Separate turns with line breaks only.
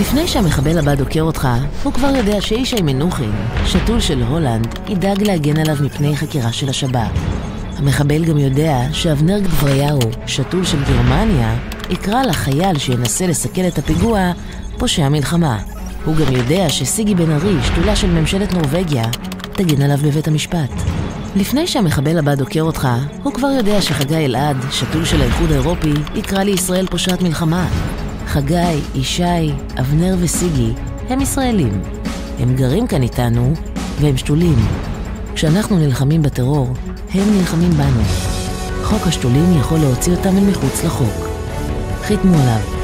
לפני שהמחבל הבא דוקר אותך, הוא כבר יודע שישי מנוחין, שתול של הולנד, ידאג להגן עליו מפני חקירה של השב"כ. המחבל גם יודע שאבנר גבריהו, שתול של גרמניה, יקרא לחייל שינסה לסכל את הפיגוע פושע מלחמה. הוא גם יודע שסיגי בן ארי, שתולה של ממשלת נורבגיה, תגן עליו בבית המשפט. לפני שהמחבל הבא דוקר אותך, הוא כבר יודע שחגי אלעד, שתול של האיחוד האירופי, יקרא לישראל פושעת מלחמה. חגי, ישי, אבנר וסיגי הם ישראלים. הם גרים כאן איתנו, והם שתולים. כשאנחנו נלחמים בטרור, הם נלחמים בנו. חוק השתולים יכול להוציא אותם אל מחוץ לחוק. חיתמו עליו